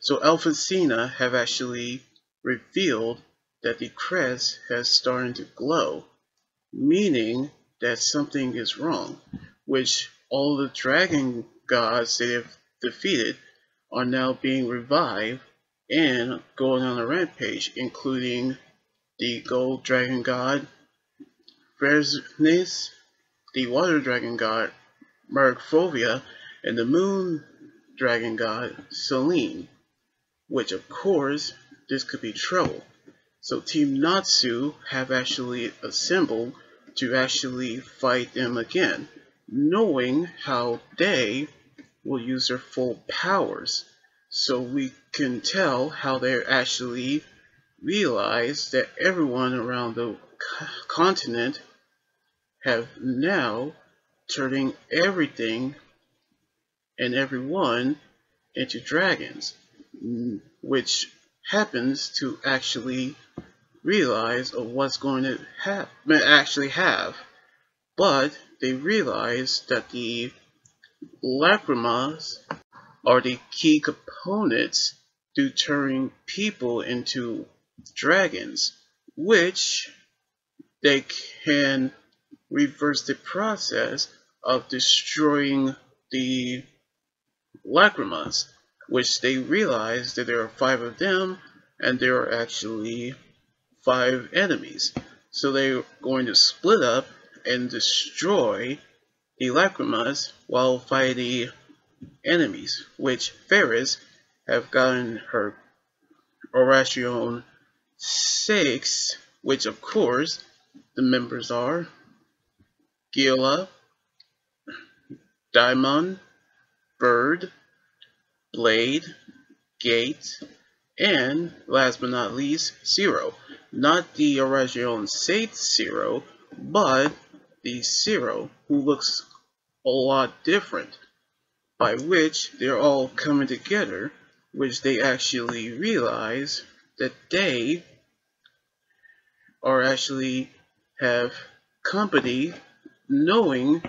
So Alpha Cena have actually revealed that the crest has started to glow, meaning that something is wrong, which all the dragon gods they have defeated are now being revived and going on a rampage, including the gold dragon god Fresnis, the water dragon god Mercphobia, and the moon dragon god Selene, which of course this could be trouble. So Team Natsu have actually assembled to actually fight them again, knowing how they will use their full powers. So we can tell how they actually realize that everyone around the continent have now turning everything and everyone into dragons, which happens to actually realize of what's going to actually have. But they realize that the lacrimas are the key components to turning people into dragons, which they can reverse the process of destroying the lacrimas, which they realize that there are five of them and there are actually five enemies. So they're going to split up and destroy the lacrimas while fighting enemies, which Ferris have gotten her Oration 6, which of course the members are Gila, Diamond, Bird, Blade, Gate, and last but not least, Zero. Not the original Sate Zero, but the Zero who looks a lot different, by which they're all coming together, which they actually realize that they are actually have company knowing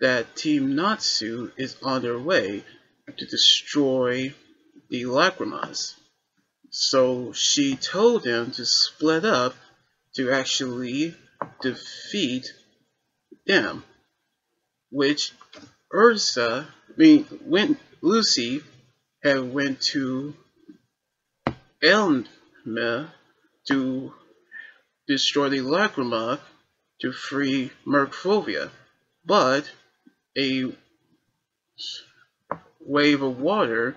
that Team Natsu is on their way to destroy the Lacrimas. So she told them to split up to actually defeat them. Which Ursa, I mean, when Lucy had went to Elma to destroy the Lacrima to free Mercphobia, but a wave of water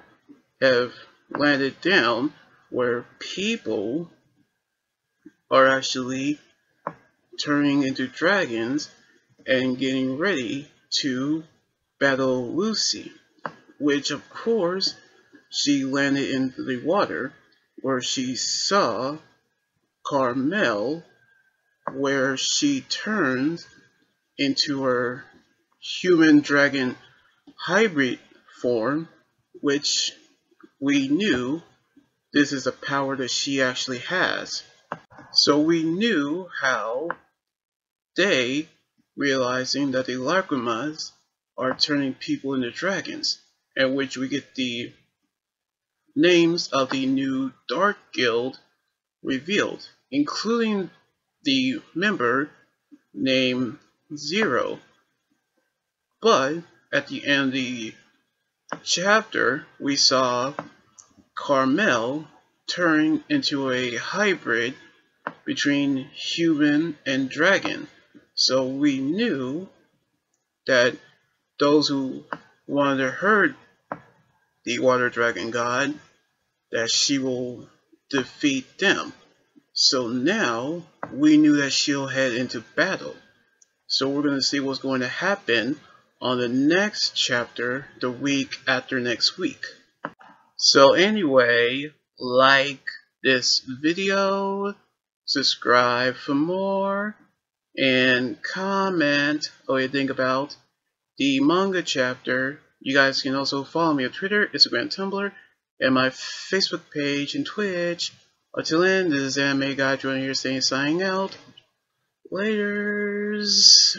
have landed down where people are actually turning into dragons and getting ready to battle Lucy, which of course she landed in the water where she saw Karameel where she turns into her human dragon hybrid form, which we knew this is a power that she actually has. So we knew how they, realizing that the Lacrimas are turning people into dragons, at which we get the names of the new Dark Guild revealed, including the member named Zero. But at the end of the chapter, we saw Karameel turn into a hybrid between human and dragon. So we knew that those who wanted to hurt the water dragon god, that she will defeat them. So now we knew that she'll head into battle. So we're going to see what's going to happen on the next chapter the week after next week. So anyway, like this video, subscribe for more, and comment what you think about the manga chapter. You guys can also follow me on Twitter, Instagram, Tumblr, and my Facebook page and Twitch. Until then, this is Anime Guy joining here saying signing out. Laters.